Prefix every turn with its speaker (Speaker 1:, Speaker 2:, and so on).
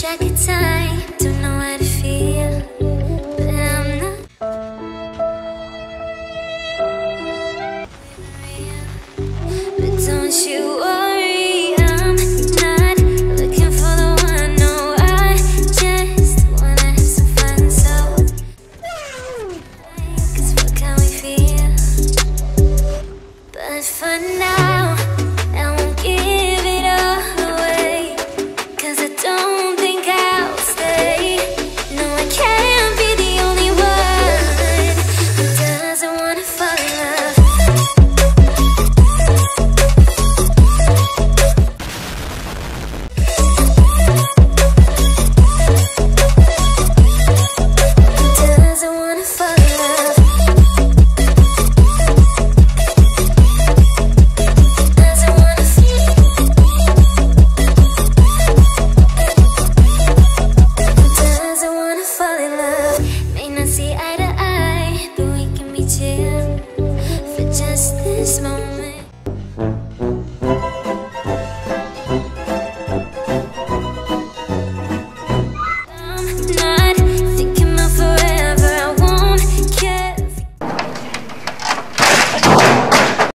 Speaker 1: check it time. Don't know how to feel, but I'm not. But don't you worry, I'm not looking for the one. No, I just wanna have some fun. What can we feel? But for now. this moment.